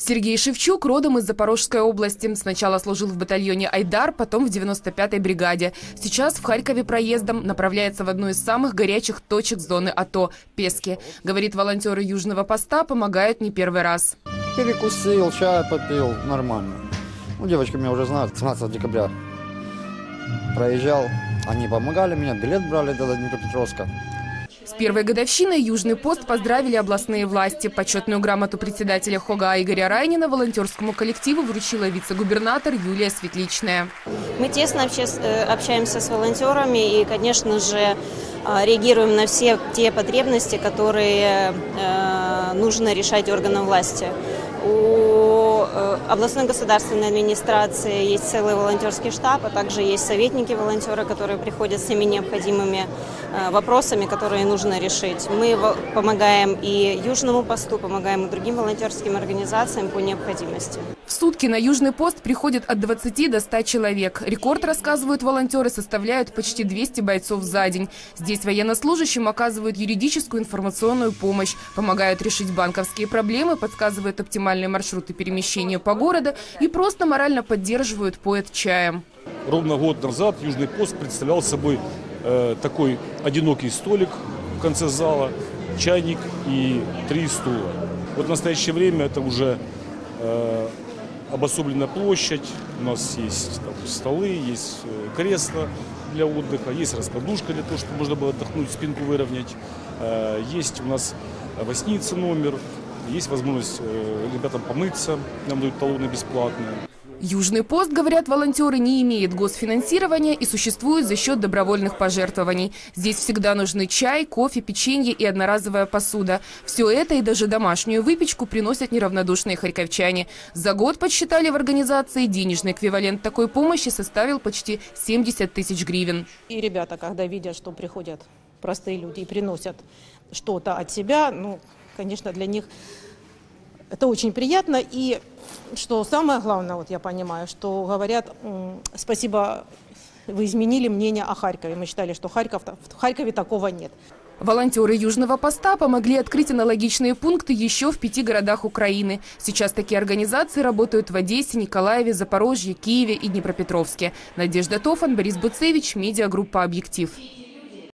Сергей Шевчук родом из Запорожской области. Сначала служил в батальоне «Айдар», потом в 95-й бригаде. Сейчас в Харькове проездом направляется в одну из самых горячих точек зоны АТО – Пески. Говорит, волонтеры Южного поста помогают не первый раз. Перекусил, чай попил, нормально. Ну, девочки меня уже знают, 17 декабря проезжал. Они помогали мне, билет брали до Днепропетровска. С первой годовщиной Южный пост поздравили областные власти. Почетную грамоту председателя ХОГА Игоря Райнина волонтерскому коллективу вручила вице-губернатор Юлия Светличная. Мы тесно э, общаемся с волонтерами и, конечно же, э, реагируем на все те потребности, которые э, нужно решать органам власти. У областной государственной администрации есть целый волонтерский штаб, а также есть советники-волонтеры, которые приходят с всеми необходимыми вопросами, которые нужно решить. Мы помогаем и Южному посту, помогаем и другим волонтерским организациям по необходимости. В сутки на Южный пост приходит от 20 до 100 человек. Рекорд, рассказывают волонтеры, составляют почти 200 бойцов за день. Здесь военнослужащим оказывают юридическую информационную помощь, помогают решить банковские проблемы, подсказывают оптимальные маршруты перемещения по городу и просто морально поддерживают поэт чаем. Ровно год назад Южный пост представлял собой э, такой одинокий столик в конце зала, чайник и три стула. Вот в настоящее время это уже э, обособленная площадь, у нас есть там, столы, есть э, кресла для отдыха, есть раскладушка для того, чтобы можно было отдохнуть, спинку выровнять, э, есть у нас восница номер, есть возможность э, ребятам помыться, нам дают талоны бесплатные. Южный пост, говорят волонтеры, не имеет госфинансирования и существует за счет добровольных пожертвований. Здесь всегда нужны чай, кофе, печенье и одноразовая посуда. Все это и даже домашнюю выпечку приносят неравнодушные харьковчане. За год, подсчитали в организации, денежный эквивалент такой помощи составил почти 70 тысяч гривен. И ребята, когда видят, что приходят простые люди и приносят что-то от себя, ну, конечно, для них это очень приятно. И что самое главное, вот я понимаю, что говорят, спасибо, вы изменили мнение о Харькове. Мы считали, что Харьков, в Харькове такого нет. Волонтеры Южного поста помогли открыть аналогичные пункты еще в пяти городах Украины. Сейчас такие организации работают в Одессе, Николаеве, Запорожье, Киеве и Днепропетровске. Надежда Тофан, Борис Буцевич, медиагруппа «Объектив».